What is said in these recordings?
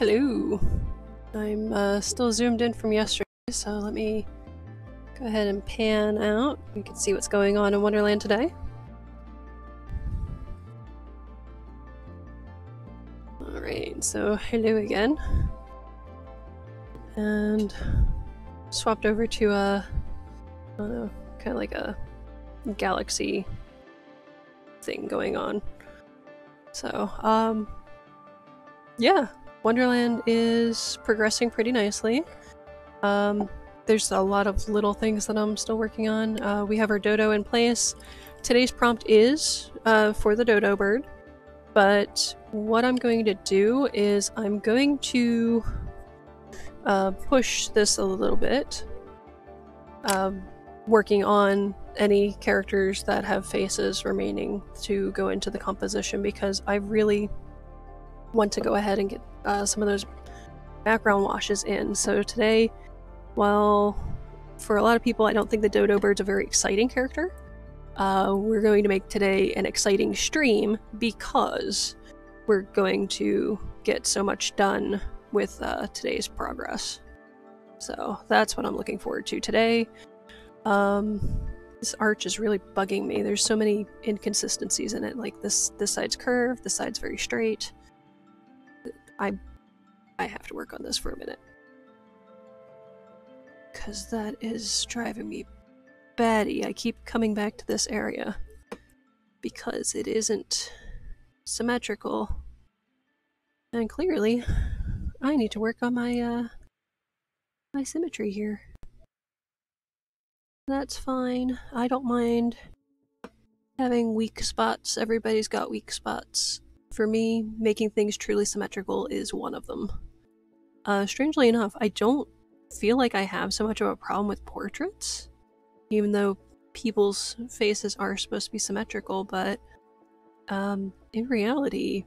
Hello. I'm uh, still zoomed in from yesterday, so let me go ahead and pan out. You can see what's going on in Wonderland today. Alright, so hello again. And swapped over to a, I don't know, kind of like a galaxy thing going on. So, um, yeah, Wonderland is progressing pretty nicely. Um, there's a lot of little things that I'm still working on. Uh, we have our dodo in place. Today's prompt is uh, for the dodo bird, but what I'm going to do is I'm going to uh, push this a little bit, um, working on any characters that have faces remaining to go into the composition because I really want to go ahead and get uh, some of those background washes in. So today, while for a lot of people I don't think the dodo bird's a very exciting character, uh, we're going to make today an exciting stream because we're going to get so much done with uh, today's progress. So that's what I'm looking forward to today. Um, this arch is really bugging me. There's so many inconsistencies in it. Like this, this side's curved, this side's very straight. I, I have to work on this for a minute. Cause that is driving me batty. I keep coming back to this area because it isn't symmetrical. And clearly, I need to work on my, uh, my symmetry here. That's fine. I don't mind having weak spots. Everybody's got weak spots. For me, making things truly symmetrical is one of them. Uh, strangely enough, I don't feel like I have so much of a problem with portraits, even though people's faces are supposed to be symmetrical, but um, in reality,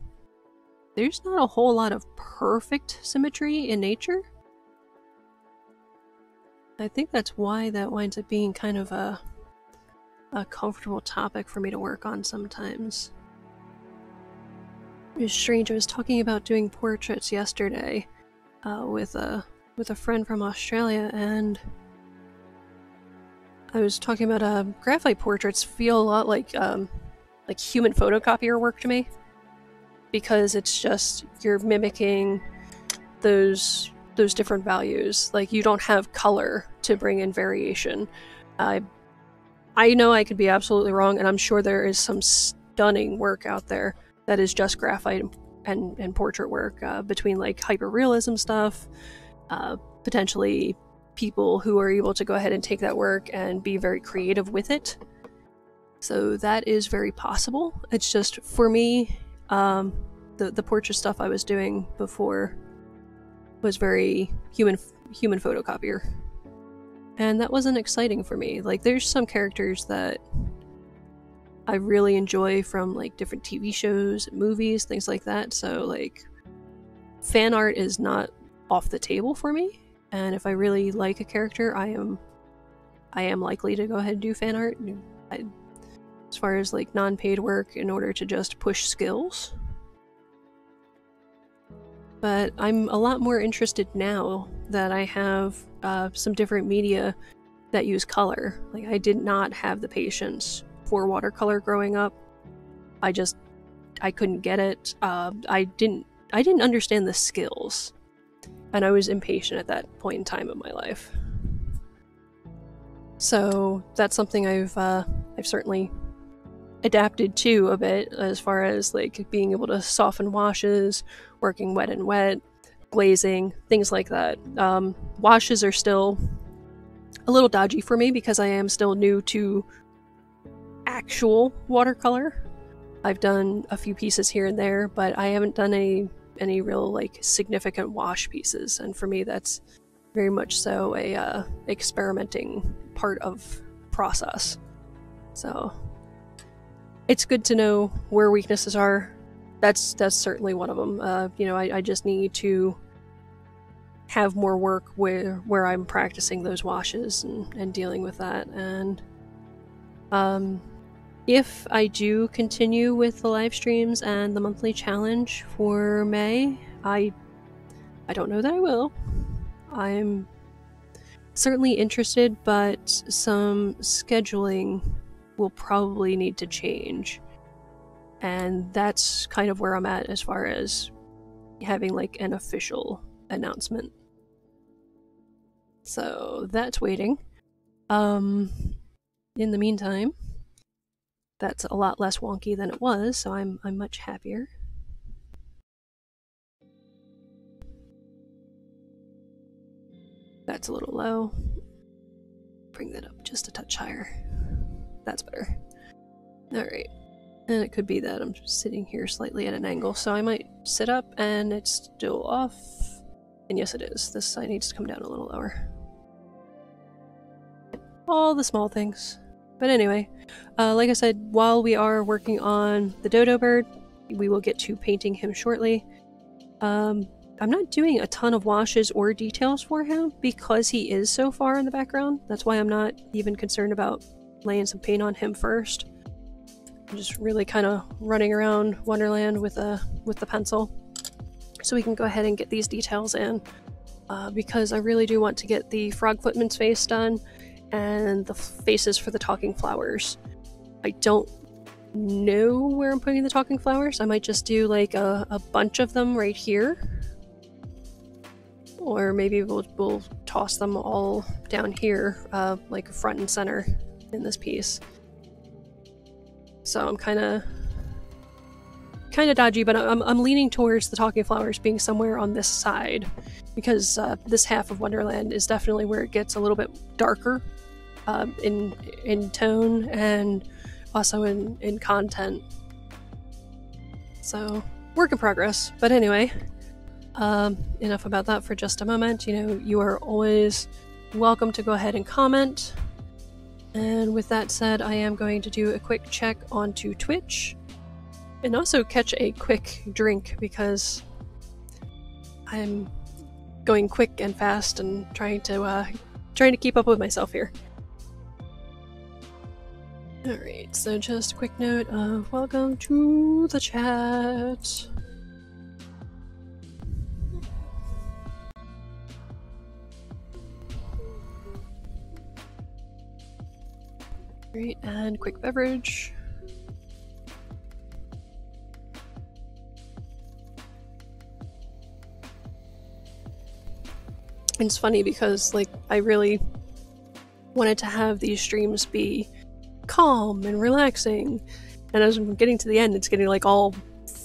there's not a whole lot of perfect symmetry in nature. I think that's why that winds up being kind of a a comfortable topic for me to work on sometimes. It was strange. I was talking about doing portraits yesterday uh, with a with a friend from Australia, and I was talking about uh, graphite portraits feel a lot like um, like human photocopier work to me because it's just you're mimicking those those different values. Like you don't have color to bring in variation. I I know I could be absolutely wrong, and I'm sure there is some stunning work out there that is just graphite and and, portrait work uh, between like hyperrealism stuff, uh, potentially people who are able to go ahead and take that work and be very creative with it. So that is very possible. It's just for me, um, the the portrait stuff I was doing before was very human human photocopier. And that wasn't exciting for me. Like there's some characters that I really enjoy from like different TV shows, movies, things like that. So like fan art is not off the table for me. And if I really like a character, I am I am likely to go ahead and do fan art. I, as far as like non-paid work in order to just push skills but I'm a lot more interested now that I have uh, some different media that use color. Like, I did not have the patience for watercolor growing up. I just, I couldn't get it. Uh, I didn't, I didn't understand the skills, and I was impatient at that point in time in my life. So that's something I've, uh, I've certainly adapted to a bit as far as like being able to soften washes, working wet and wet, glazing, things like that. Um, washes are still a little dodgy for me because I am still new to actual watercolor. I've done a few pieces here and there, but I haven't done any any real like significant wash pieces, and for me that's very much so a uh, experimenting part of process. So it's good to know where weaknesses are. That's that's certainly one of them. Uh, you know, I, I just need to have more work where where I'm practicing those washes and, and dealing with that. And um, if I do continue with the live streams and the monthly challenge for May, I I don't know that I will. I'm certainly interested, but some scheduling will probably need to change. And that's kind of where I'm at as far as having like an official announcement. So that's waiting. Um in the meantime, that's a lot less wonky than it was, so I'm I'm much happier. That's a little low. Bring that up just a touch higher. That's better. Alright. And it could be that I'm sitting here slightly at an angle, so I might sit up and it's still off. And yes, it is. This side needs to come down a little lower. All the small things. But anyway, uh, like I said, while we are working on the dodo bird, we will get to painting him shortly. Um, I'm not doing a ton of washes or details for him because he is so far in the background. That's why I'm not even concerned about laying some paint on him first. I'm just really kind of running around Wonderland with a with the pencil, so we can go ahead and get these details in. Uh, because I really do want to get the frog footman's face done and the faces for the talking flowers. I don't know where I'm putting the talking flowers. I might just do like a, a bunch of them right here or maybe we'll, we'll toss them all down here, uh, like front and center in this piece. So I'm kind of kind of dodgy, but I'm, I'm leaning towards the talking flowers being somewhere on this side because uh, this half of Wonderland is definitely where it gets a little bit darker um, in in tone and also in in content. So work in progress. But anyway, um, enough about that for just a moment. You know, you are always welcome to go ahead and comment. And with that said, I am going to do a quick check onto Twitch and also catch a quick drink because I'm going quick and fast and trying to uh, trying to keep up with myself here. Alright, so just a quick note of welcome to the chat. Great, and quick beverage. It's funny because, like, I really wanted to have these streams be calm and relaxing, and as I'm getting to the end, it's getting like all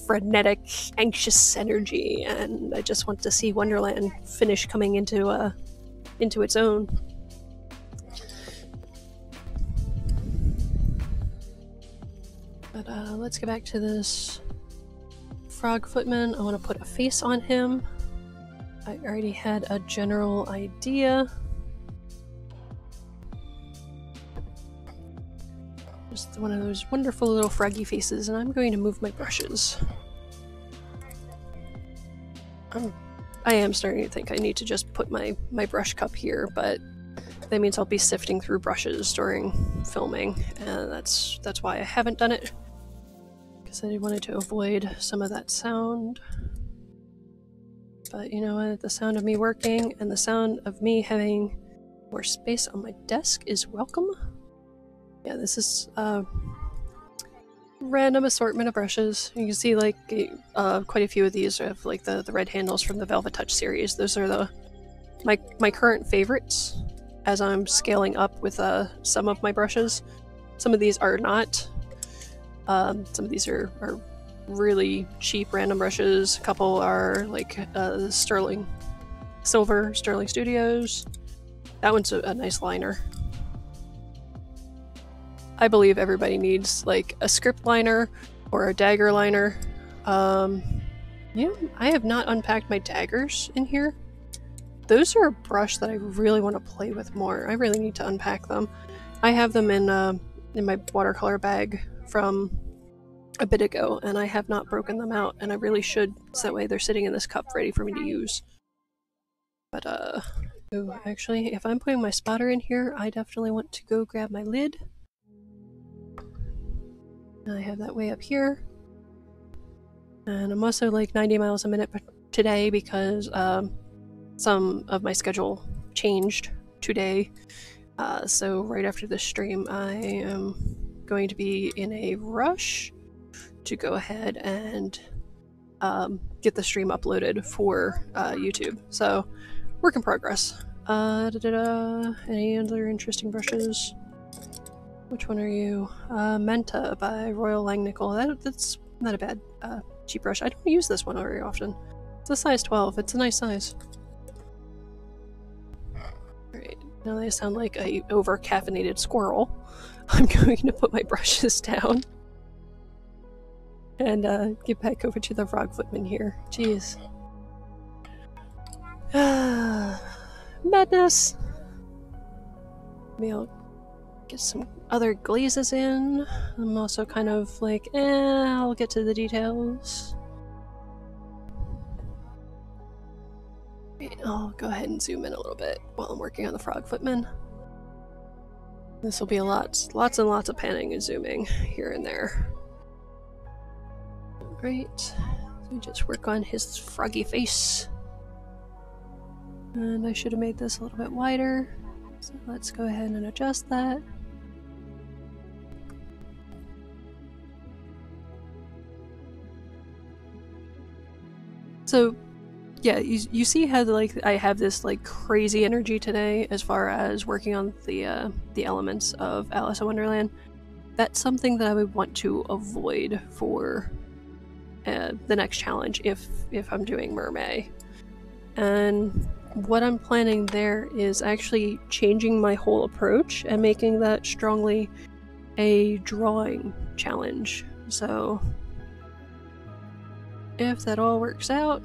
frenetic, anxious energy, and I just want to see Wonderland finish coming into uh into its own. But uh, let's get back to this frog footman. I want to put a face on him. I already had a general idea. One of those wonderful little froggy faces, and I'm going to move my brushes. I'm, I am starting to think I need to just put my, my brush cup here, but that means I'll be sifting through brushes during filming, and that's that's why I haven't done it because I wanted to avoid some of that sound. But you know what? The sound of me working and the sound of me having more space on my desk is welcome. Yeah, this is a random assortment of brushes. You can see like uh, quite a few of these have like the, the red handles from the Velvet Touch series. Those are the my my current favorites as I'm scaling up with uh, some of my brushes. Some of these are not, um, some of these are, are really cheap random brushes. A couple are like uh, Sterling Silver, Sterling Studios. That one's a, a nice liner. I believe everybody needs like a script liner or a dagger liner. Um, yeah, I have not unpacked my daggers in here. Those are a brush that I really want to play with more. I really need to unpack them. I have them in uh, in my watercolor bag from a bit ago, and I have not broken them out, and I really should, so that way they're sitting in this cup ready for me to use. But, uh, ooh, actually, if I'm putting my spotter in here, I definitely want to go grab my lid. I have that way up here. And I'm also like 90 miles a minute today because um, some of my schedule changed today. Uh, so right after this stream, I am going to be in a rush to go ahead and um, get the stream uploaded for uh, YouTube. So, work in progress. Uh, da -da -da. Any other interesting brushes? Which one are you? Uh, Menta by Royal Langnickel. That, that's not a bad uh, cheap brush. I don't use this one very often. It's a size 12. It's a nice size. Alright, now they sound like a over-caffeinated squirrel. I'm going to put my brushes down. And uh, get back over to the frog footman here. Jeez. Madness! I'll get some other glazes in. I'm also kind of like, eh, I'll get to the details. I'll go ahead and zoom in a little bit while I'm working on the frog footman. This will be a lot, lots and lots of panning and zooming here and there. Great. We just work on his froggy face. And I should have made this a little bit wider. So let's go ahead and adjust that. So, yeah, you, you see how like I have this like crazy energy today as far as working on the uh, the elements of Alice in Wonderland. That's something that I would want to avoid for uh, the next challenge if if I'm doing Mermaid. And what I'm planning there is actually changing my whole approach and making that strongly a drawing challenge. So if that all works out,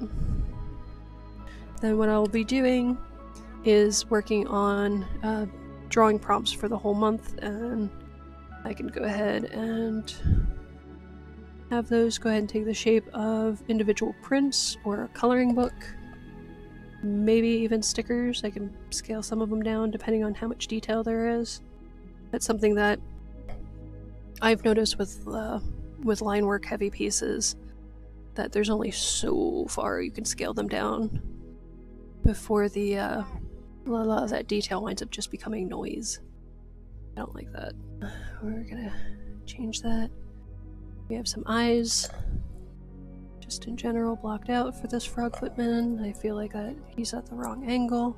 then what I'll be doing is working on uh, drawing prompts for the whole month, and I can go ahead and have those go ahead and take the shape of individual prints or a coloring book. Maybe even stickers. I can scale some of them down depending on how much detail there is. That's something that I've noticed with uh, with line work heavy pieces that there's only so far you can scale them down before the uh, a lot of that detail winds up just becoming noise. I don't like that. We're gonna change that. We have some eyes, just in general, blocked out for this frog footman. I feel like that he's at the wrong angle.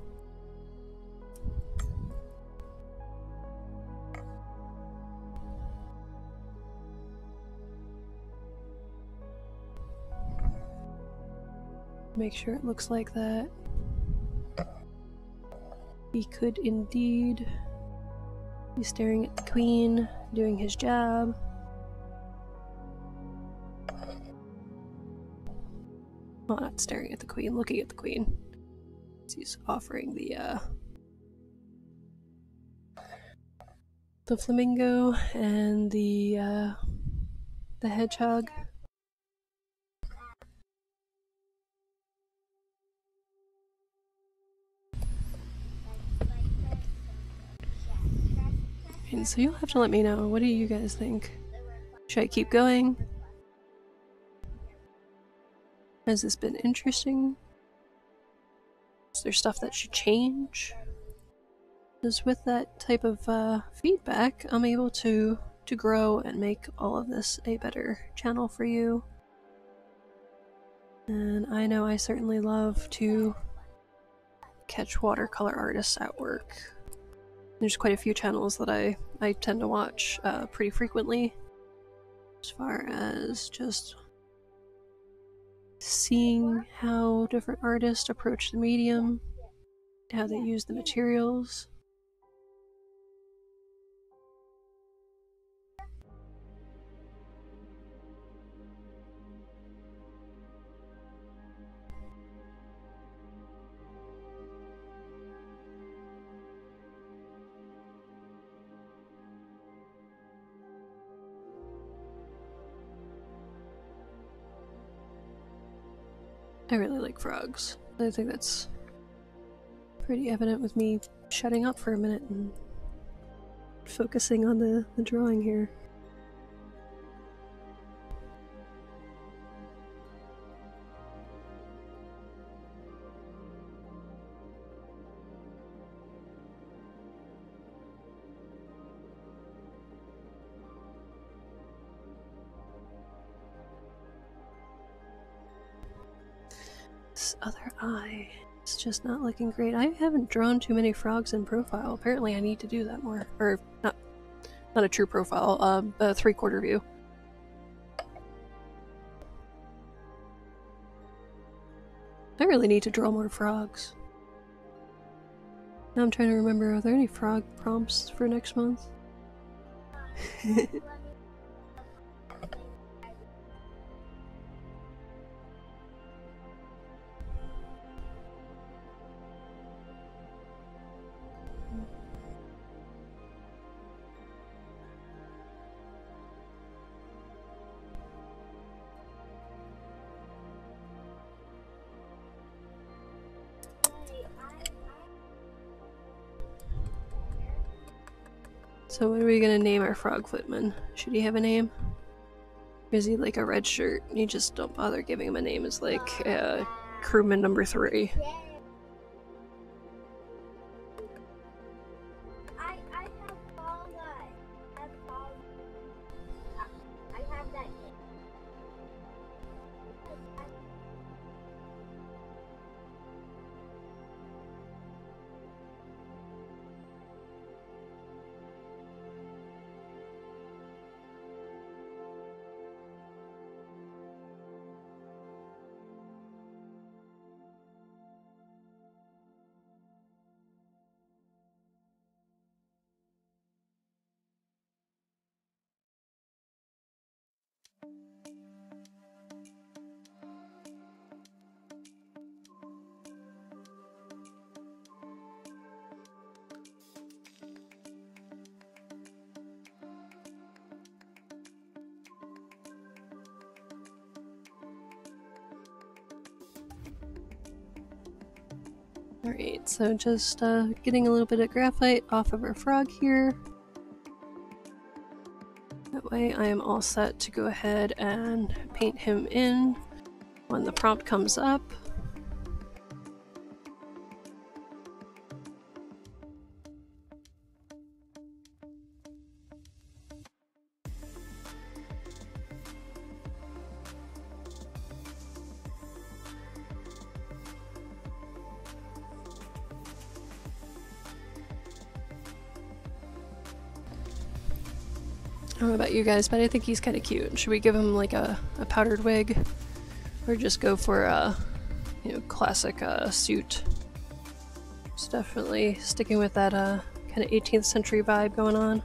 Make sure it looks like that. He could indeed be staring at the queen, doing his job. Well, not staring at the queen, looking at the queen. He's offering the, uh, the flamingo and the, uh, the hedgehog. So you'll have to let me know. What do you guys think? Should I keep going? Has this been interesting? Is there stuff that should change? Because with that type of uh, feedback, I'm able to to grow and make all of this a better channel for you. And I know I certainly love to catch watercolor artists at work. There's quite a few channels that I, I tend to watch uh, pretty frequently as far as just seeing how different artists approach the medium, how they use the materials. I really like frogs. I think that's pretty evident with me shutting up for a minute and focusing on the, the drawing here. Just not looking great. I haven't drawn too many frogs in profile. Apparently, I need to do that more. Or not, not a true profile. Um, a three-quarter view. I really need to draw more frogs. Now I'm trying to remember, are there any frog prompts for next month? are we gonna name our frog footman? Should he have a name? Or is he like a red shirt? You just don't bother giving him a name as like uh, crewman number three. Alright, so just uh, getting a little bit of graphite off of our frog here. Way I am all set to go ahead and paint him in when the prompt comes up. You guys, but I think he's kind of cute. Should we give him like a, a powdered wig? Or just go for a, you know, classic uh, suit? It's definitely sticking with that uh, kind of 18th century vibe going on.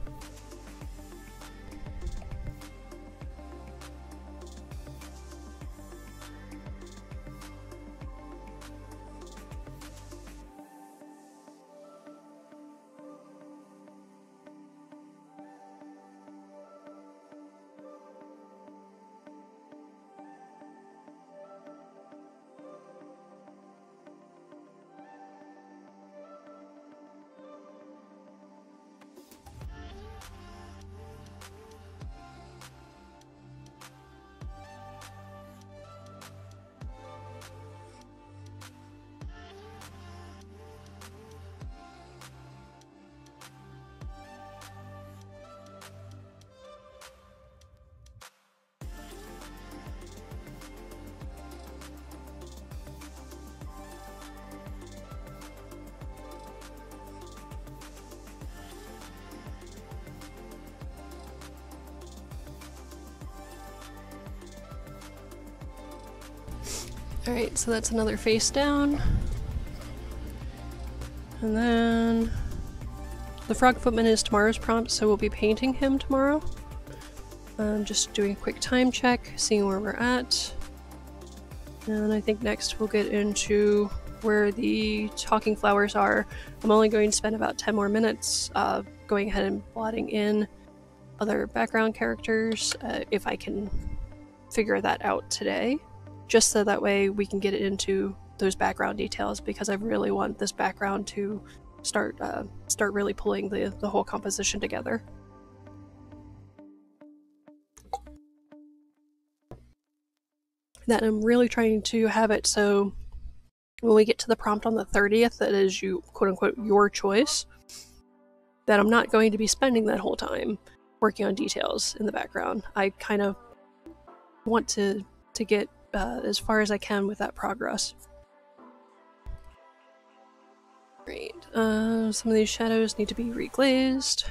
Alright, so that's another face down. And then the frog footman is tomorrow's prompt, so we'll be painting him tomorrow. Um, just doing a quick time check, seeing where we're at. And I think next we'll get into where the talking flowers are. I'm only going to spend about 10 more minutes uh, going ahead and blotting in other background characters uh, if I can figure that out today just so that way we can get it into those background details because I really want this background to start uh, start really pulling the, the whole composition together. That I'm really trying to have it so when we get to the prompt on the 30th that is you quote unquote your choice that I'm not going to be spending that whole time working on details in the background. I kind of want to to get uh, as far as I can with that progress. Great. Uh, some of these shadows need to be reglazed,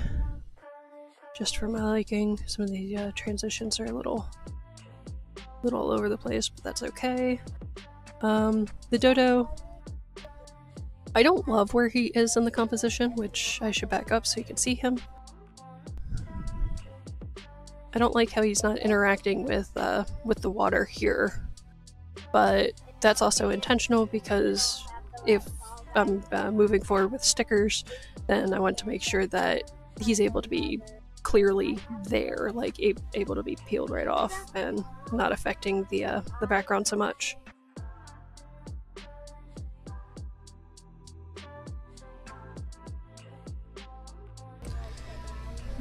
just for my liking. Some of the uh, transitions are a little, little all over the place, but that's okay. Um, the dodo. I don't love where he is in the composition, which I should back up so you can see him. I don't like how he's not interacting with uh, with the water here but that's also intentional because if I'm uh, moving forward with stickers, then I want to make sure that he's able to be clearly there, like a- able to be peeled right off and not affecting the uh, the background so much.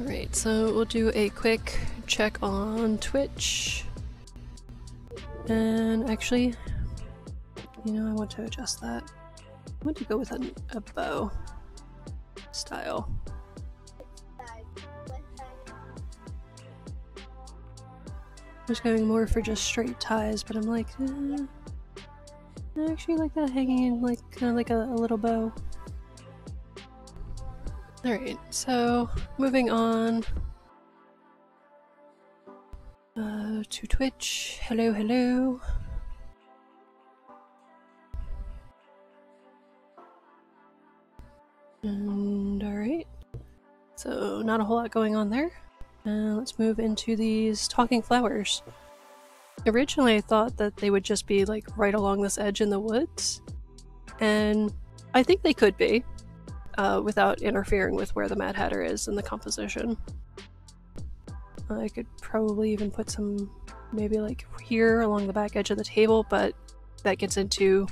Alright, so we'll do a quick check on Twitch. And actually, you know, I want to adjust that. I want to go with a, bow style. I was going more for just straight ties, but I'm like, eh, I actually like that hanging in like kind of like a, a little bow. Alright, so moving on uh, to Twitch. Hello, hello. And alright. So, not a whole lot going on there. Uh, let's move into these talking flowers. Originally, I thought that they would just be like right along this edge in the woods, and I think they could be uh, without interfering with where the Mad Hatter is in the composition. I could probably even put some maybe like here along the back edge of the table, but that gets into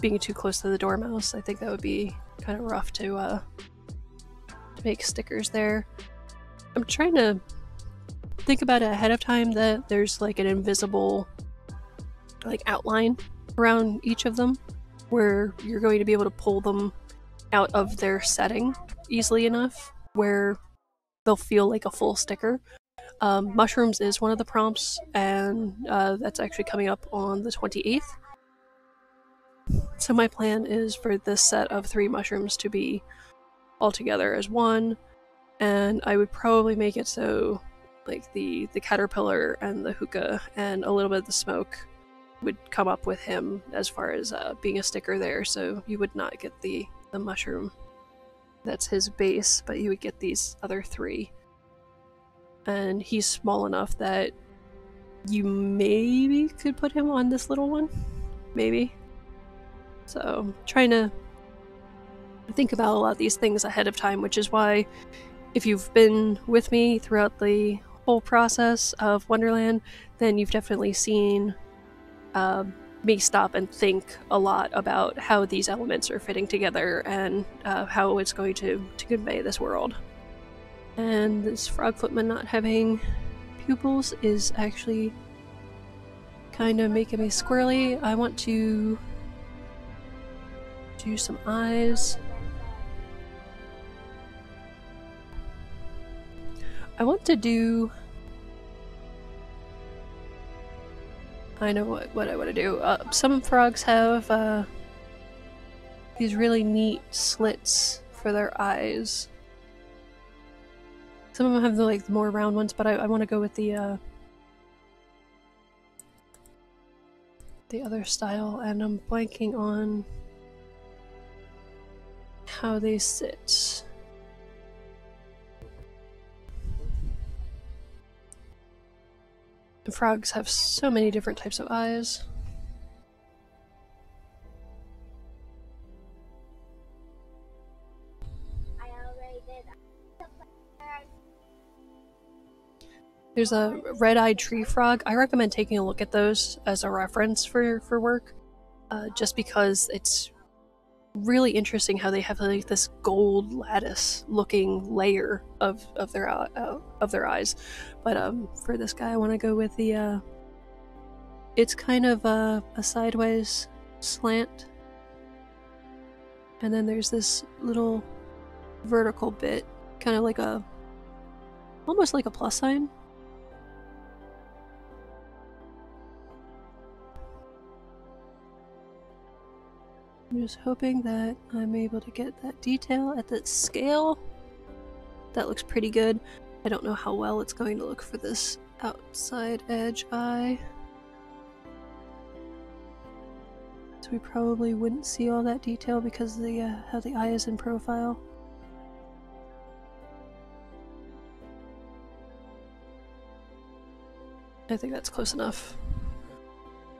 being too close to the dormouse. I think that would be kind of rough to uh, to make stickers there. I'm trying to think about it ahead of time that there's like an invisible like outline around each of them where you're going to be able to pull them out of their setting easily enough where they'll feel like a full sticker. Um, mushrooms is one of the prompts, and uh, that's actually coming up on the 28th. So my plan is for this set of three mushrooms to be all together as one, and I would probably make it so like the the caterpillar and the hookah and a little bit of the smoke would come up with him as far as uh, being a sticker there, so you would not get the the mushroom that's his base, but you would get these other three. And he's small enough that you maybe could put him on this little one. Maybe. So, trying to think about a lot of these things ahead of time, which is why, if you've been with me throughout the whole process of Wonderland, then you've definitely seen uh, me stop and think a lot about how these elements are fitting together and uh, how it's going to, to convey this world. And this frog footman not having pupils is actually kind of making me squirrely. I want to do some eyes. I want to do I know what, what I want to do. Uh, some frogs have uh, these really neat slits for their eyes. Some of them have the like more round ones, but I, I want to go with the uh, the other style, and I'm blanking on how they sit. Frogs have so many different types of eyes. There's a red-eyed tree frog. I recommend taking a look at those as a reference for for work, uh, just because it's really interesting how they have like this gold lattice looking layer of of their uh, of their eyes. But um for this guy i want to go with the uh it's kind of a, a sideways slant. And then there's this little vertical bit kind of like a almost like a plus sign just hoping that I'm able to get that detail at that scale. That looks pretty good. I don't know how well it's going to look for this outside edge eye. So we probably wouldn't see all that detail because of the uh, how the eye is in profile. I think that's close enough.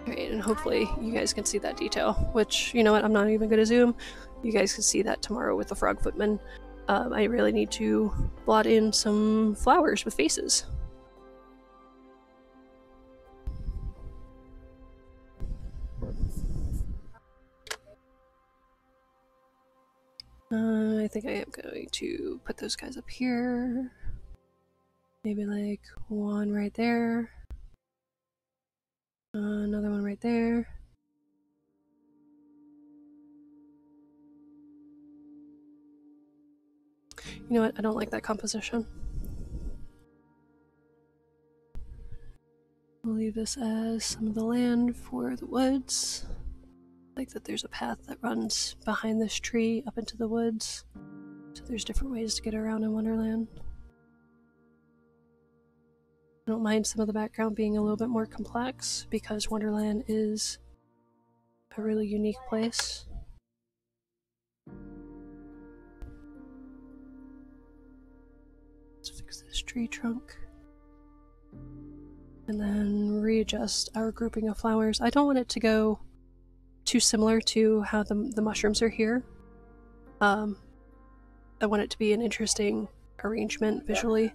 And hopefully you guys can see that detail, which, you know what, I'm not even going to zoom. You guys can see that tomorrow with the Frog Footman. Um, I really need to blot in some flowers with faces. Uh, I think I am going to put those guys up here. Maybe like one right there. Uh, another one right there. You know what? I don't like that composition. We'll leave this as some of the land for the woods. Like that there's a path that runs behind this tree up into the woods. So there's different ways to get around in Wonderland. I don't mind some of the background being a little bit more complex because Wonderland is a really unique place. Let's fix this tree trunk. And then readjust our grouping of flowers. I don't want it to go too similar to how the, the mushrooms are here. Um, I want it to be an interesting arrangement visually.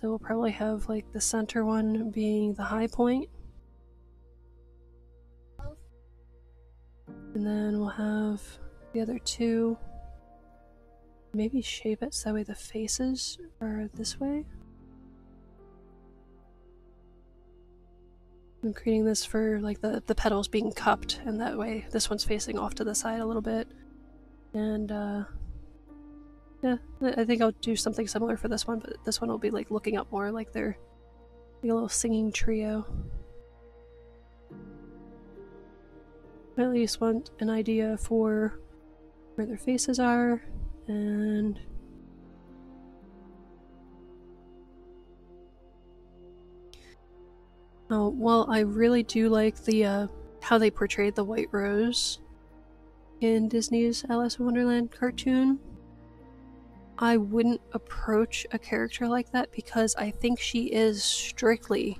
So we'll probably have like the center one being the high point. And then we'll have the other two maybe shape it so that way the faces are this way. I'm creating this for like the, the petals being cupped and that way this one's facing off to the side a little bit. And uh, yeah, I think I'll do something similar for this one, but this one will be like looking up more like they're like a little singing trio. I at least want an idea for where their faces are and Oh, well, I really do like the uh, how they portrayed the White Rose in Disney's Alice in Wonderland cartoon. I wouldn't approach a character like that because I think she is strictly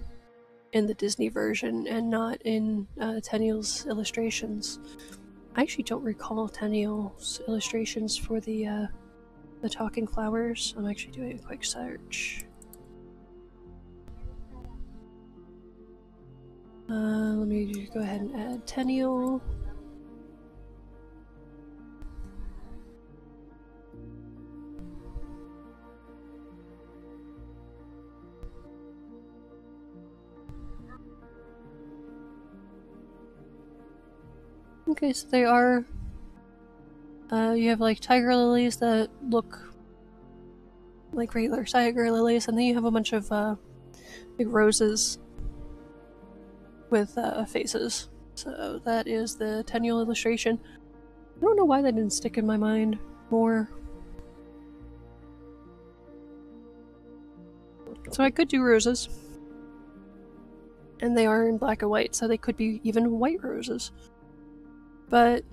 in the Disney version and not in uh, Tenniel's illustrations. I actually don't recall Tenniel's illustrations for the uh, the talking flowers. I'm actually doing a quick search. Uh, let me go ahead and add Tenniel. Okay, so they are. Uh, you have like tiger lilies that look like regular tiger lilies, and then you have a bunch of uh, big roses with uh, faces. So that is the Tenniel illustration. I don't know why that didn't stick in my mind more. So I could do roses. And they are in black and white, so they could be even white roses. But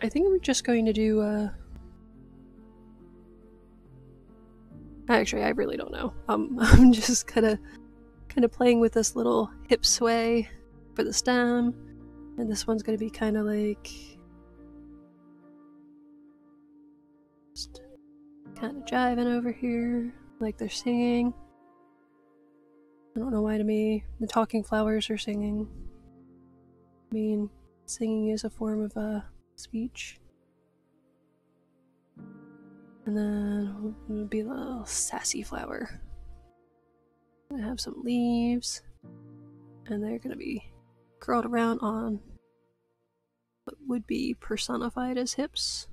I think we're just going to do uh Actually, I really don't know. Um, I'm just kind of kind of playing with this little hip sway for the stem. And this one's going to be kind of like just kind of jiving over here like they're singing. I don't know why to me the talking flowers are singing. I mean, Singing is a form of uh, speech. And then we'll be a little sassy flower. I have some leaves, and they're gonna be curled around on what would be personified as hips.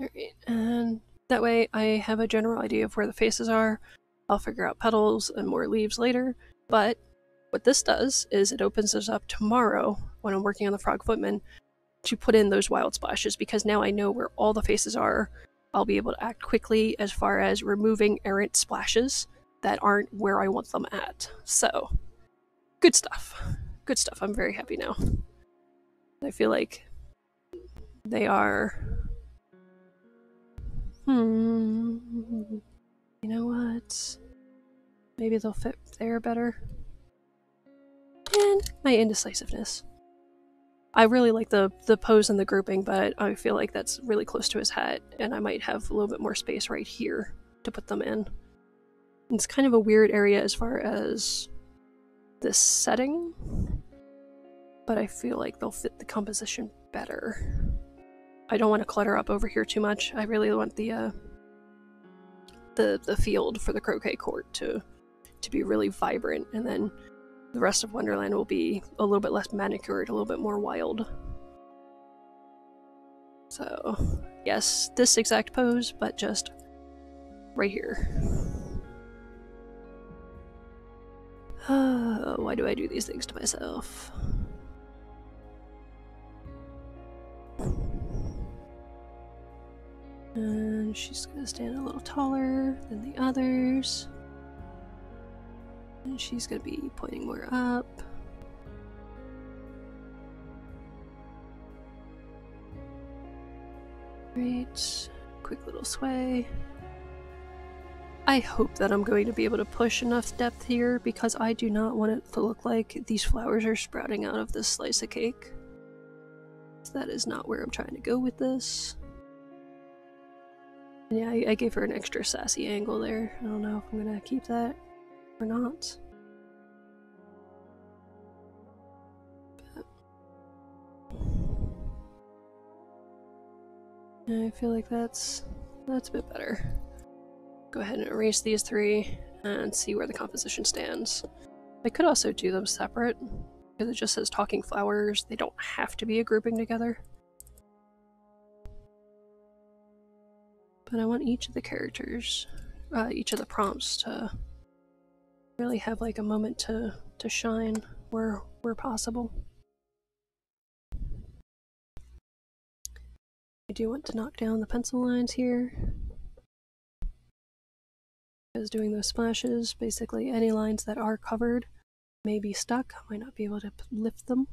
Alright, and that way I have a general idea of where the faces are. I'll figure out petals and more leaves later, but what this does is it opens us up tomorrow when I'm working on the frog footman to put in those wild splashes because now I know where all the faces are. I'll be able to act quickly as far as removing errant splashes that aren't where I want them at. So, good stuff. Good stuff. I'm very happy now. I feel like they are. Hmm. You know what? Maybe they'll fit there better. And my indecisiveness. I really like the the pose and the grouping, but I feel like that's really close to his head, and I might have a little bit more space right here to put them in. It's kind of a weird area as far as this setting, but I feel like they'll fit the composition better. I don't want to clutter up over here too much. I really want the uh, the the field for the croquet court to to be really vibrant, and then the rest of Wonderland will be a little bit less manicured, a little bit more wild. So, yes, this exact pose, but just right here. why do I do these things to myself? And she's gonna stand a little taller than the others. And she's gonna be pointing more up. Great. Quick little sway. I hope that I'm going to be able to push enough depth here because I do not want it to look like these flowers are sprouting out of this slice of cake. That is not where I'm trying to go with this. Yeah, I, I gave her an extra sassy angle there. I don't know if I'm gonna keep that or not. I feel like that's that's a bit better. Go ahead and erase these three and see where the composition stands. I could also do them separate, because it just says talking flowers. They don't have to be a grouping together. But I want each of the characters, uh, each of the prompts to really have like a moment to, to shine where, where possible. I do want to knock down the pencil lines here. Because doing those splashes, basically any lines that are covered may be stuck, I might not be able to lift them.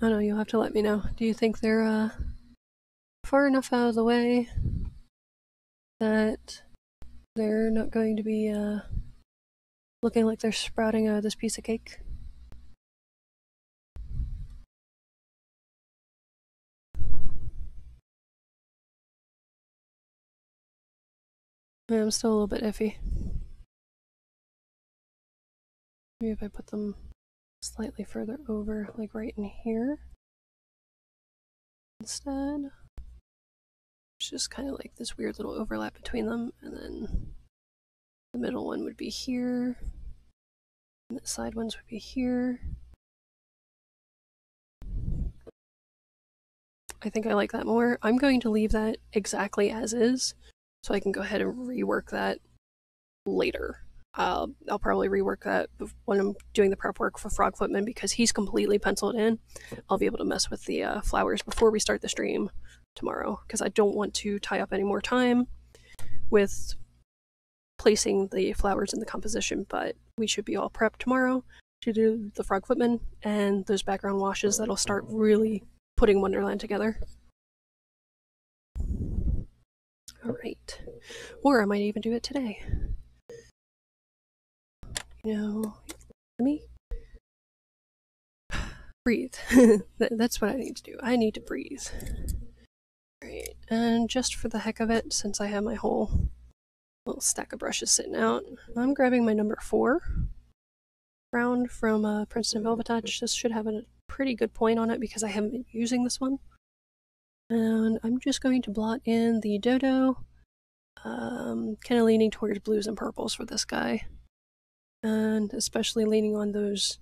I know, you'll have to let me know. Do you think they're uh, far enough out of the way that they're not going to be uh, looking like they're sprouting out of this piece of cake? I'm still a little bit iffy. Maybe if I put them slightly further over, like right in here instead. It's just kind of like this weird little overlap between them, and then the middle one would be here, and the side ones would be here. I think I like that more. I'm going to leave that exactly as is, so I can go ahead and rework that later. Uh, I'll probably rework that when I'm doing the prep work for Frog Footman because he's completely penciled in. I'll be able to mess with the uh, flowers before we start the stream tomorrow because I don't want to tie up any more time with placing the flowers in the composition, but we should be all prepped tomorrow to do the Frog Footman and those background washes that'll start really putting Wonderland together. Alright. Or I might even do it today. You know, let me breathe. That's what I need to do. I need to breathe. Alright, and just for the heck of it, since I have my whole little stack of brushes sitting out, I'm grabbing my number four round from uh, Princeton Velvetouch. This should have a pretty good point on it because I haven't been using this one. And I'm just going to blot in the dodo um, kind of leaning towards blues and purples for this guy, and especially leaning on those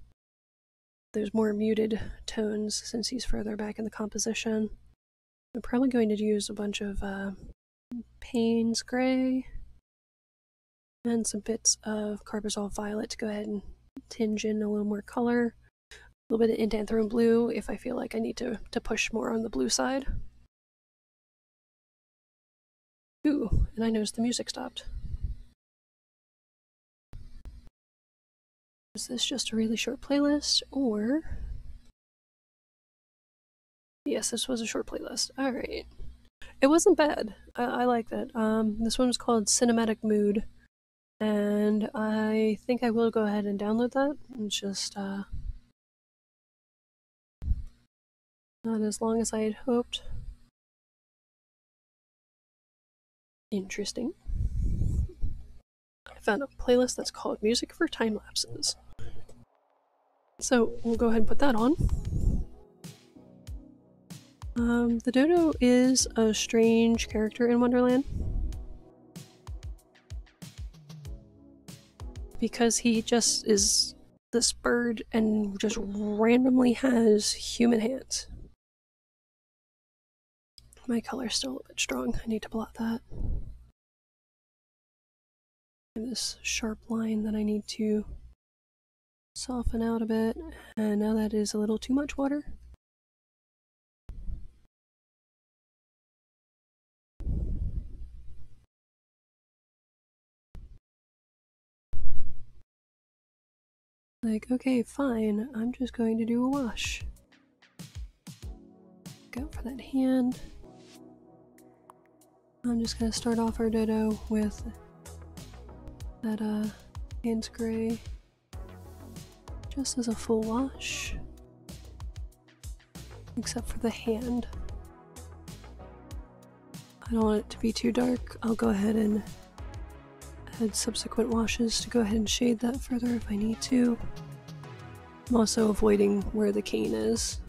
those more muted tones since he's further back in the composition. I'm probably going to use a bunch of uh, Payne's Gray and some bits of Carbazole Violet to go ahead and tinge in a little more color. A little bit of Indanthrone Blue if I feel like I need to, to push more on the blue side. Ooh, and I noticed the music stopped. Is this just a really short playlist, or... Yes, this was a short playlist. Alright. It wasn't bad. I, I like that. Um, this one was called Cinematic Mood, and I think I will go ahead and download that. It's just, uh... Not as long as I had hoped. Interesting. I found a playlist that's called Music for Time Lapses. So we'll go ahead and put that on. Um, the dodo is a strange character in Wonderland. Because he just is this bird and just randomly has human hands. My color's still a little bit strong. I need to blot that. And this sharp line that I need to soften out a bit. And now that is a little too much water. Like, okay, fine, I'm just going to do a wash. Go for that hand. I'm just gonna start off our dodo with that uh Payne's Gray just as a full wash. Except for the hand. I don't want it to be too dark. I'll go ahead and add subsequent washes to go ahead and shade that further if I need to. I'm also avoiding where the cane is.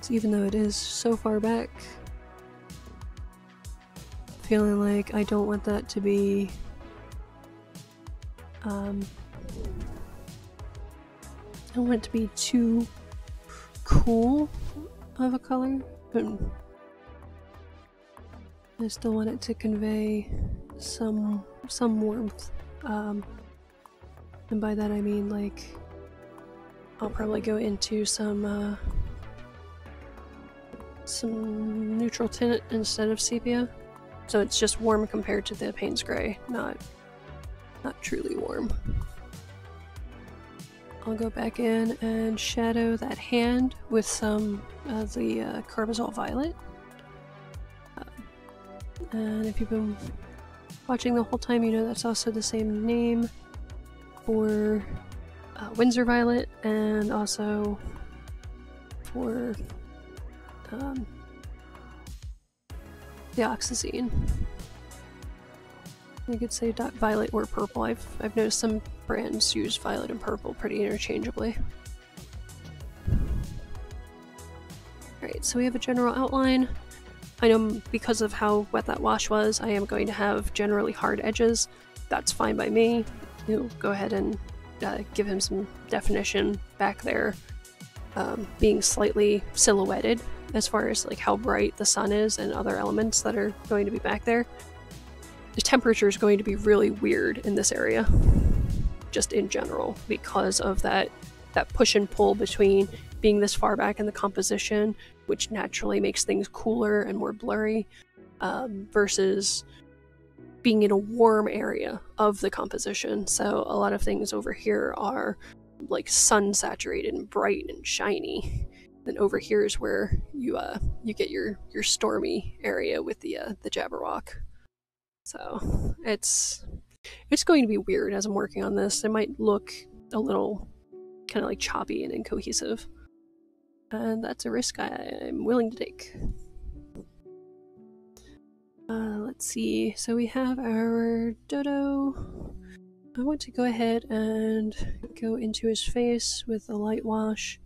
So even though it is so far back, feeling like I don't want that to be um, don't want it to be too cool of a color, but I still want it to convey some some warmth. Um, and by that I mean like I'll probably go into some uh, some neutral tint instead of sepia. So it's just warm compared to the Payne's Gray, not not truly warm. I'll go back in and shadow that hand with some of the uh, Carbazole Violet. Uh, and if you've been watching the whole time, you know that's also the same name for uh, Winsor Violet and also for um, the Oxazine. You could say violet or purple. I've, I've noticed some brands use violet and purple pretty interchangeably. Alright, so we have a general outline. I know because of how wet that wash was, I am going to have generally hard edges. That's fine by me. Go ahead and uh, give him some definition back there, um, being slightly silhouetted as far as like how bright the sun is and other elements that are going to be back there. The temperature is going to be really weird in this area, just in general, because of that that push and pull between being this far back in the composition, which naturally makes things cooler and more blurry, um, versus being in a warm area of the composition. So a lot of things over here are like sun saturated and bright and shiny. Then over here is where you uh you get your your stormy area with the uh, the Jabberwock. So it's it's going to be weird as I'm working on this. It might look a little kind of like choppy and incohesive. And that's a risk I'm willing to take. Uh, let's see. So we have our dodo. I want to go ahead and go into his face with a light wash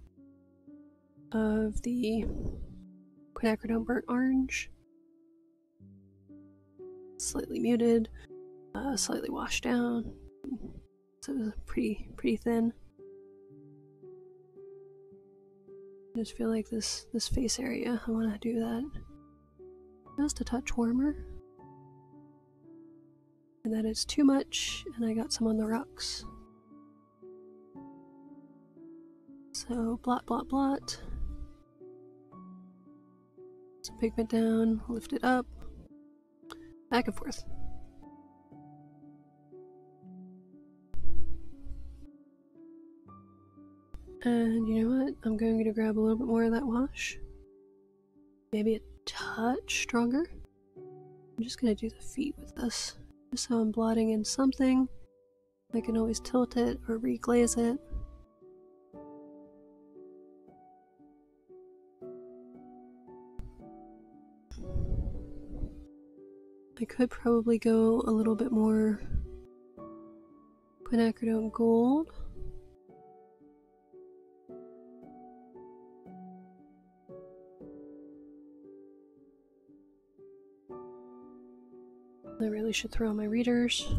of the quinacridone burnt orange. slightly muted, uh, slightly washed down. So pretty pretty thin. I just feel like this this face area, I want to do that just a touch warmer. And that is too much, and I got some on the rocks. So blot, blot, blot. Some pigment down, lift it up, back and forth. And you know what? I'm going to grab a little bit more of that wash. Maybe a touch stronger. I'm just gonna do the feet with this. Just so I'm blotting in something. I can always tilt it or reglaze it. I could probably go a little bit more quinacridone gold. Should throw on my readers.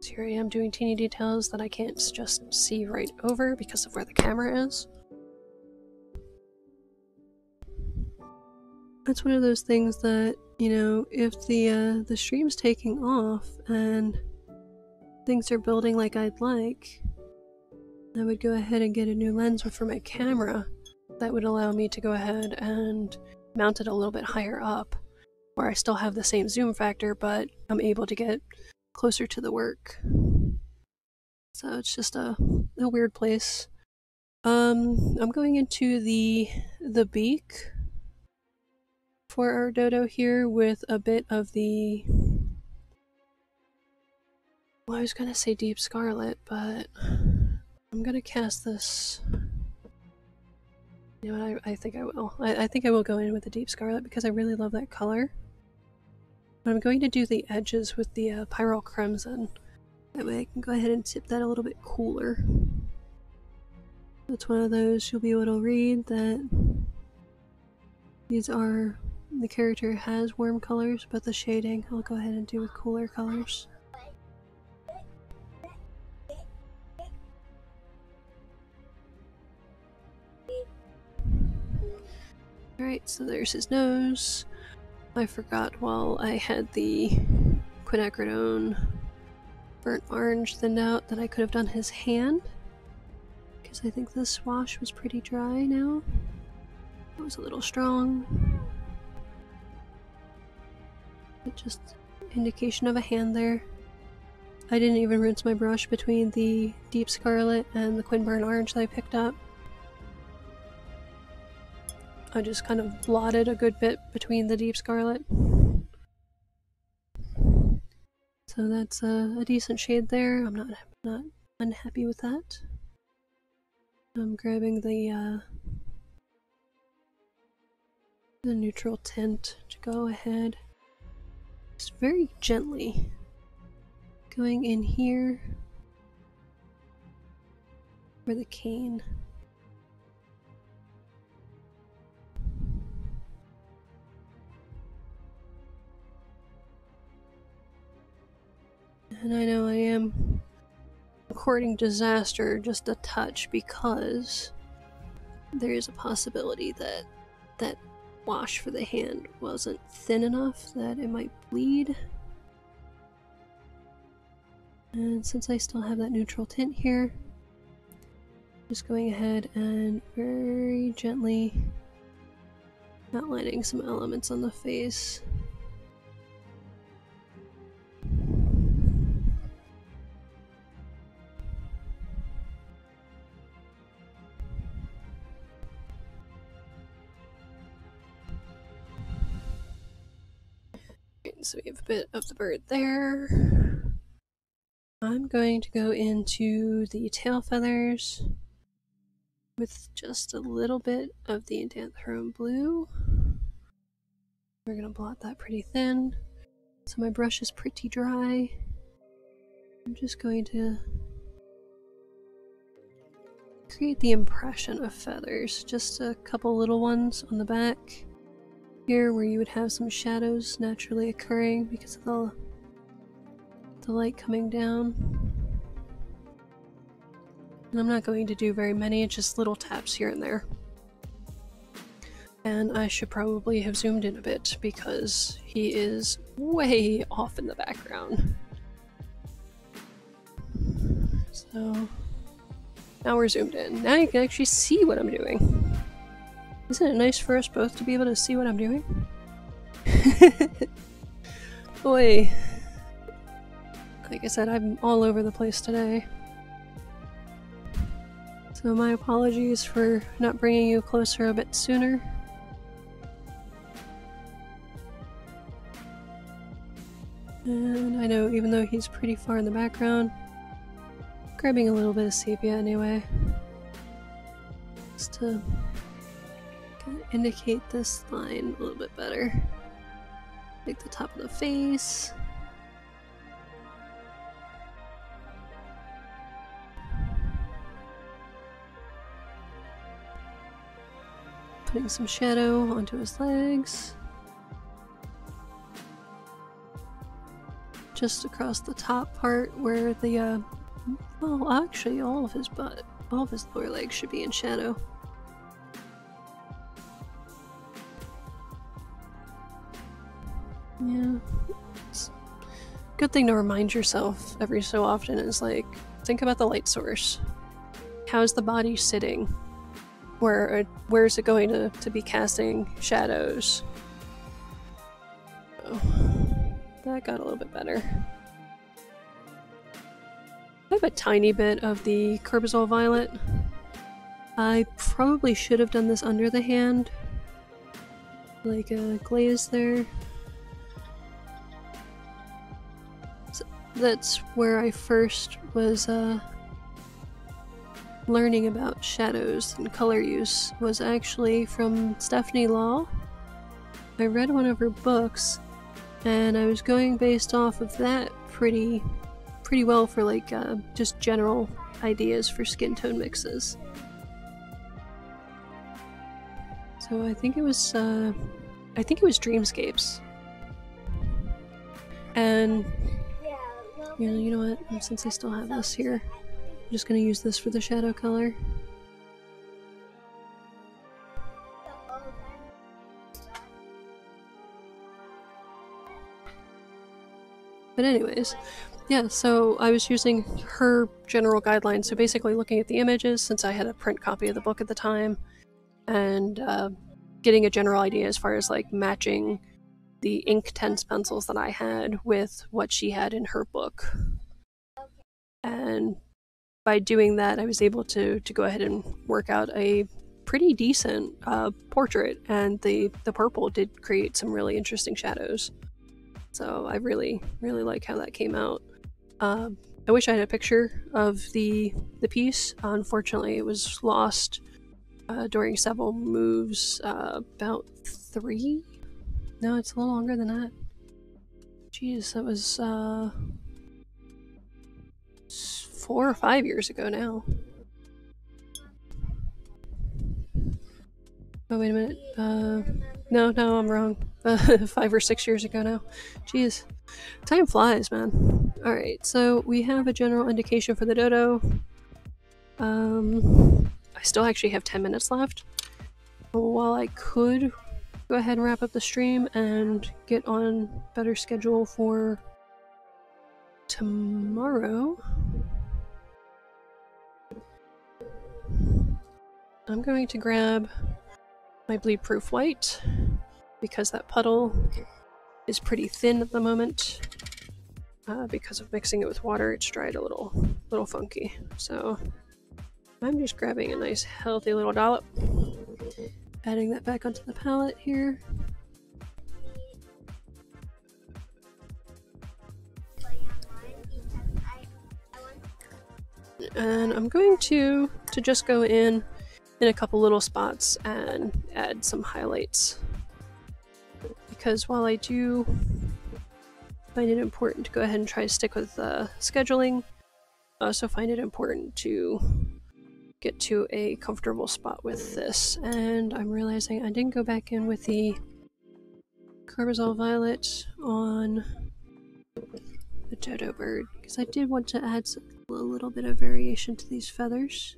So here I am doing teeny details that I can't just see right over because of where the camera is. It's one of those things that, you know, if the uh, the stream's taking off and things are building like I'd like, I would go ahead and get a new lens for my camera that would allow me to go ahead and mount it a little bit higher up where I still have the same zoom factor, but I'm able to get closer to the work. So it's just a, a weird place. Um, I'm going into the the beak for our dodo here with a bit of the. Well, I was gonna say deep scarlet, but I'm gonna cast this. You know what? I, I think I will. I, I think I will go in with the deep scarlet because I really love that color. But I'm going to do the edges with the uh, Pyrrole Crimson. That way I can go ahead and tip that a little bit cooler. That's one of those you'll be able to read that these are the character has warm colors, but the shading I'll go ahead and do with cooler colors. Alright, so there's his nose. I forgot while I had the quinacridone burnt orange thinned out that I could have done his hand. Because I think this wash was pretty dry now. It was a little strong. But just indication of a hand there. I didn't even rinse my brush between the deep scarlet and the quinburn orange that I picked up. I just kind of blotted a good bit between the deep scarlet. So that's a, a decent shade there. I'm not not unhappy with that. I'm grabbing the uh, the neutral tint to go ahead. Just very gently going in here for the cane. And I know I am courting disaster just a touch because there is a possibility that that wash for the hand wasn't thin enough that it might bleed. And since I still have that neutral tint here, just going ahead and very gently outlining some elements on the face. So we have a bit of the bird there. I'm going to go into the tail feathers with just a little bit of the Indanthrone blue. We're going to blot that pretty thin. So my brush is pretty dry. I'm just going to create the impression of feathers. Just a couple little ones on the back here where you would have some shadows naturally occurring because of the, the light coming down. And I'm not going to do very many, just little taps here and there. And I should probably have zoomed in a bit because he is way off in the background. So now we're zoomed in. Now you can actually see what I'm doing. Isn't it nice for us both to be able to see what I'm doing? Boy. Like I said, I'm all over the place today. So my apologies for not bringing you closer a bit sooner. And I know even though he's pretty far in the background, grabbing a little bit of sepia anyway. Just to indicate this line a little bit better. Like the top of the face. Putting some shadow onto his legs. Just across the top part where the, uh, well, actually, all of his butt, all of his lower legs should be in shadow. Yeah. It's good thing to remind yourself every so often is like, think about the light source. How's the body sitting? Where uh, where is it going to, to be casting shadows? Oh, that got a little bit better. I have a tiny bit of the Carbazole Violet. I probably should have done this under the hand. Like a glaze there. That's where I first was uh, learning about shadows and color use was actually from Stephanie Law. I read one of her books and I was going based off of that pretty pretty well for like uh, just general ideas for skin tone mixes. So I think it was uh, I think it was Dreamscapes. And know, you know what? Since I still have this here, I'm just gonna use this for the shadow color. But anyways, yeah, so I was using her general guidelines. So basically looking at the images, since I had a print copy of the book at the time, and uh, getting a general idea as far as like matching the Inktense pencils that I had with what she had in her book. And by doing that, I was able to, to go ahead and work out a pretty decent uh, portrait, and the, the purple did create some really interesting shadows. So I really, really like how that came out. Uh, I wish I had a picture of the the piece. Unfortunately, it was lost uh, during several moves. Uh, about three? No, it's a little longer than that. Jeez, that was uh, four or five years ago now. Oh wait a minute. Uh, no, no, I'm wrong. Uh, five or six years ago now. Jeez. Time flies, man. Alright, so we have a general indication for the dodo. Um, I still actually have 10 minutes left. While I could go ahead and wrap up the stream and get on better schedule for tomorrow, I'm going to grab my bleed proof white because that puddle is pretty thin at the moment. Uh, because of mixing it with water, it's dried a little, little funky. So I'm just grabbing a nice healthy little dollop, adding that back onto the palette here. And I'm going to to just go in in a couple little spots and add some highlights. Because while I do find it important to go ahead and try to stick with uh, scheduling, I also find it important to get to a comfortable spot with this. And I'm realizing I didn't go back in with the Carbazole Violet on the dodo bird because I did want to add a little bit of variation to these feathers.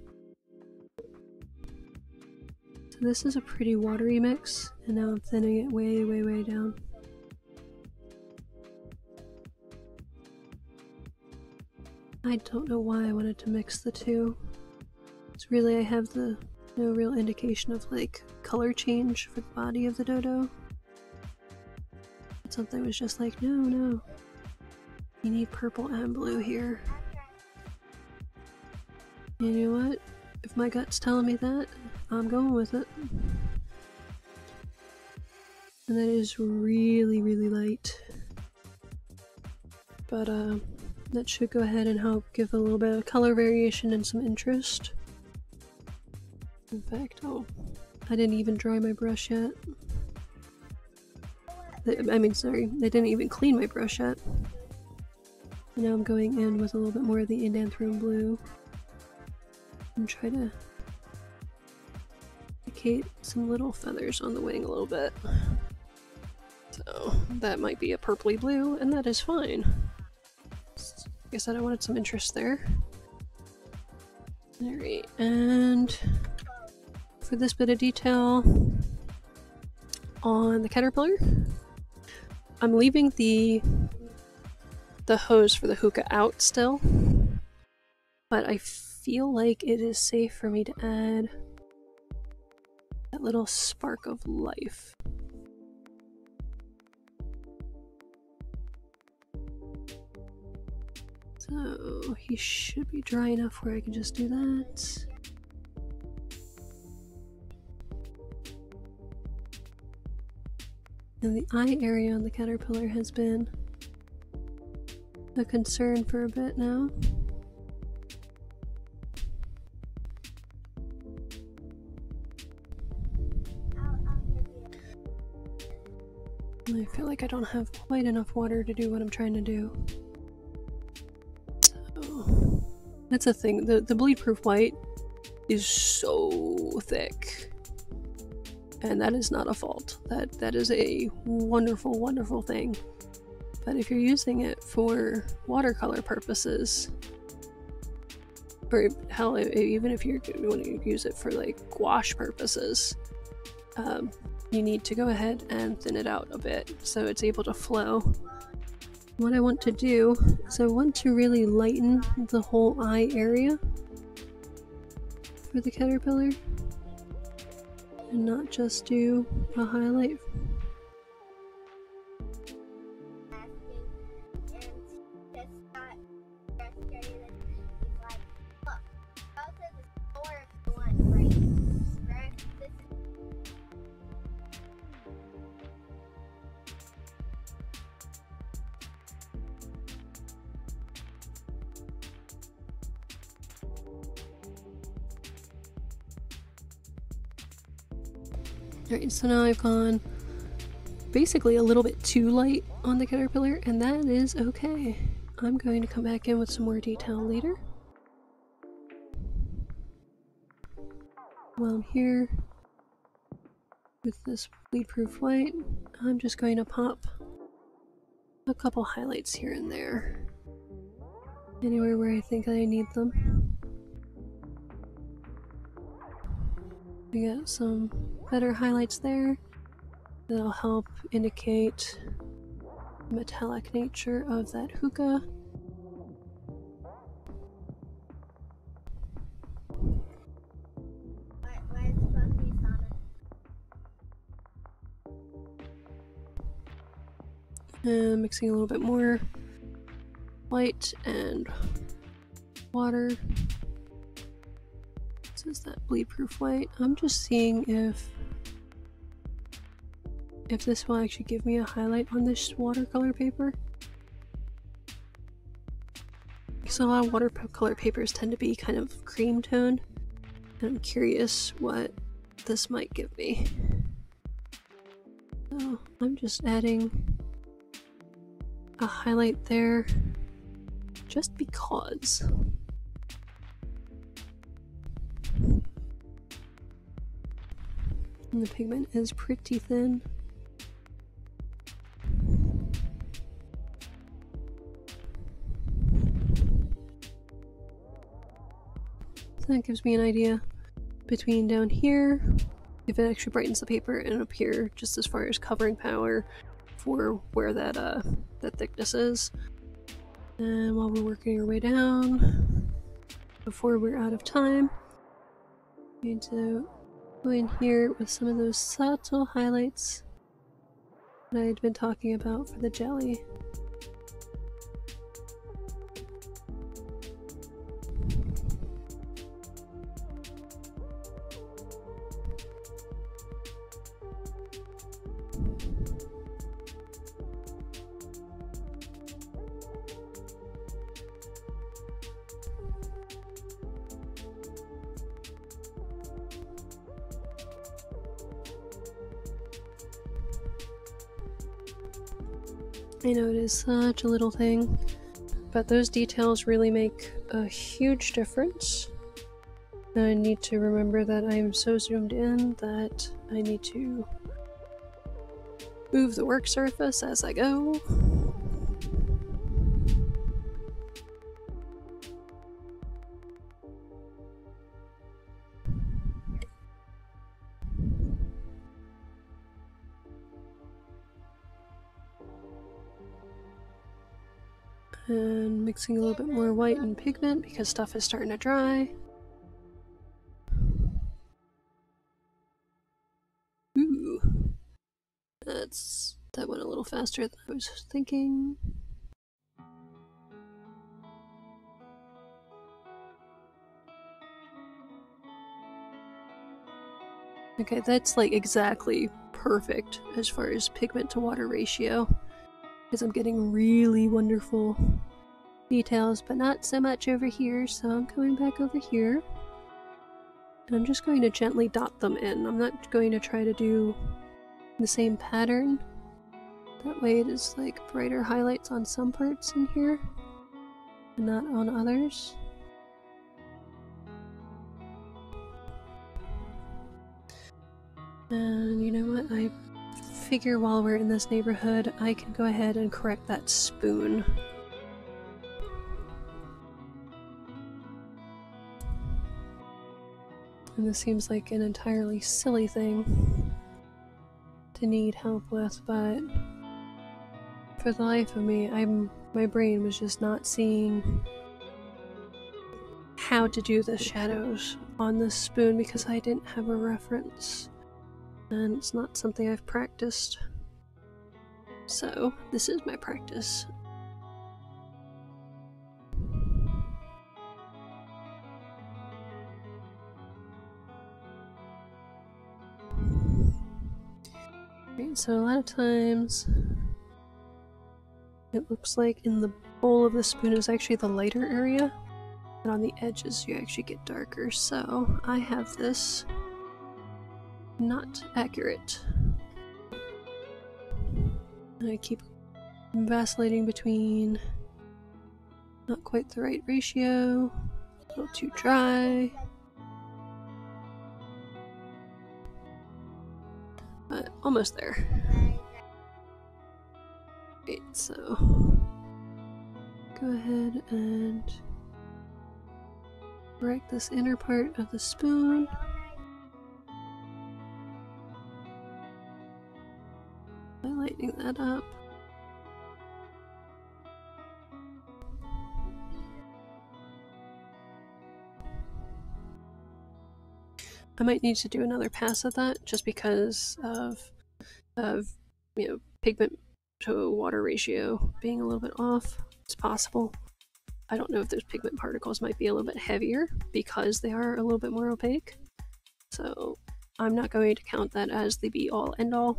So this is a pretty watery mix, and now I'm thinning it way, way, way down. I don't know why I wanted to mix the two. Really I have the no real indication of like color change for the body of the dodo. But something was just like, no, no. You need purple and blue here. You know what? If my gut's telling me that, I'm going with it. And that is really, really light. But, uh, that should go ahead and help give a little bit of color variation and some interest. In fact, oh, I didn't even dry my brush yet. I mean, sorry, I didn't even clean my brush yet. And now I'm going in with a little bit more of the Indanthrone blue. And try to indicate some little feathers on the wing a little bit. So that might be a purpley blue, and that is fine. I said, I wanted some interest there. Alright, and for this bit of detail on the caterpillar, I'm leaving the the hose for the hookah out still, but I feel like it is safe for me to add that little spark of life. So he should be dry enough where I can just do that. The eye area on the caterpillar has been a concern for a bit now. I feel like I don't have quite enough water to do what I'm trying to do. That's a thing. The the bleed proof white is so thick. And that is not a fault. That that is a wonderful, wonderful thing. But if you're using it for watercolor purposes, or hell, even if you're going to use it for like gouache purposes, um, you need to go ahead and thin it out a bit so it's able to flow what I want to do is I want to really lighten the whole eye area for the caterpillar and not just do a highlight So now I've gone basically a little bit too light on the caterpillar, and that is okay. I'm going to come back in with some more detail later. While I'm here with this bleed-proof white, I'm just going to pop a couple highlights here and there. Anywhere where I think I need them. We got some better highlights there. That'll help indicate metallic nature of that hookah. And mixing a little bit more white and water is that bleed proof white? I'm just seeing if if this will actually give me a highlight on this watercolor paper. Because a lot of watercolor papers tend to be kind of cream toned. And I'm curious what this might give me. So I'm just adding a highlight there just because. and the pigment is pretty thin. So that gives me an idea between down here, if it actually brightens the paper, and up here, just as far as covering power for where that uh, that thickness is. And while we're working our way down, before we're out of time, we need to go in here with some of those subtle highlights that I had been talking about for the jelly. Is such a little thing, but those details really make a huge difference. I need to remember that I am so zoomed in that I need to move the work surface as I go. Mixing a little bit more white and pigment because stuff is starting to dry. Ooh. That's that went a little faster than I was thinking. Okay, that's like exactly perfect as far as pigment to water ratio because I'm getting really wonderful details, but not so much over here, so I'm coming back over here. And I'm just going to gently dot them in. I'm not going to try to do the same pattern. That way it is like brighter highlights on some parts in here, and not on others. And you know what? I figure while we're in this neighborhood, I can go ahead and correct that spoon. And this seems like an entirely silly thing to need help with, but for the life of me, I'm my brain was just not seeing how to do the shadows on this spoon because I didn't have a reference and it's not something I've practiced. So, this is my practice. So a lot of times it looks like in the bowl of the spoon is actually the lighter area, and on the edges you actually get darker. So I have this not accurate. I keep vacillating between not quite the right ratio, a little too dry. Almost there. Great, so go ahead and break this inner part of the spoon. By lightening that up. I might need to do another pass of that just because of of you know pigment to water ratio being a little bit off. It's possible. I don't know if those pigment particles might be a little bit heavier because they are a little bit more opaque. So I'm not going to count that as the be all end all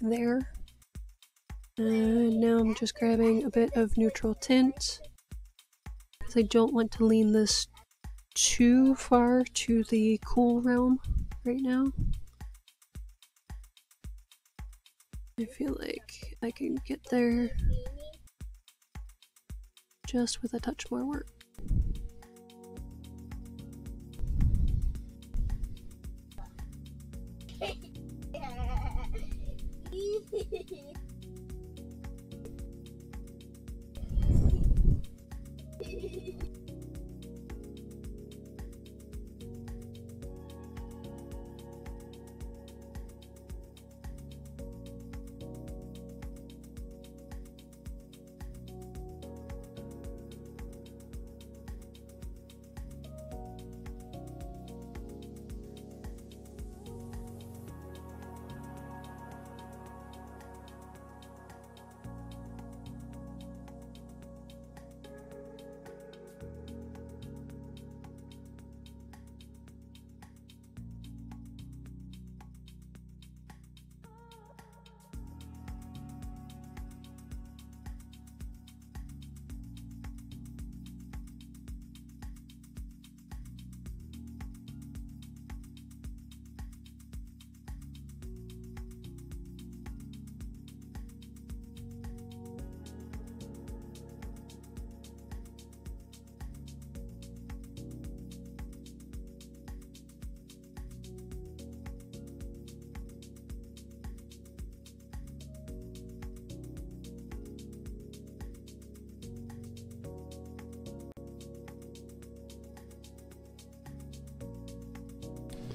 there. And now I'm just grabbing a bit of neutral tint because I don't want to lean this too far to the cool realm right now. I feel like I can get there just with a touch more work.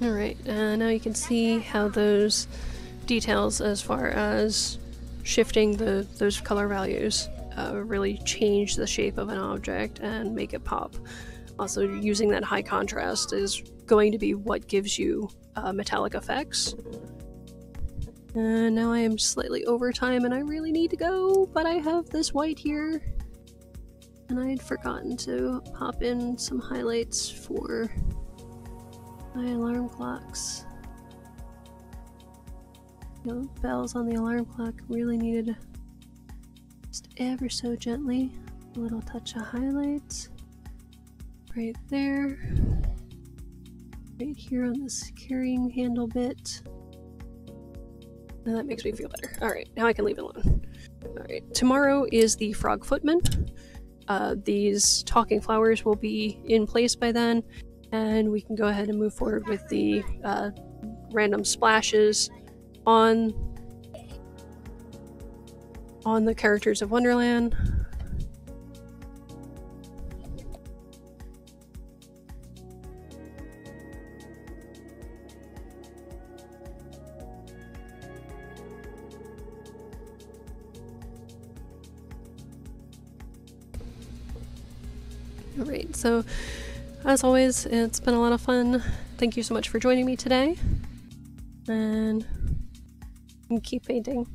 Alright, uh, now you can see how those details as far as shifting the those color values uh, really change the shape of an object and make it pop. Also, using that high contrast is going to be what gives you uh, metallic effects. And now I am slightly over time and I really need to go, but I have this white here. And I had forgotten to pop in some highlights for my alarm clocks. Know, bells on the alarm clock really needed just ever so gently a little touch of highlights right there, right here on this carrying handle bit. And that makes me feel better. Alright, now I can leave it alone. Alright, tomorrow is the Frog Footman. Uh, these talking flowers will be in place by then, and we can go ahead and move forward with the uh, random splashes on on the characters of Wonderland. Alright, so as always, it's been a lot of fun. Thank you so much for joining me today. And keep painting.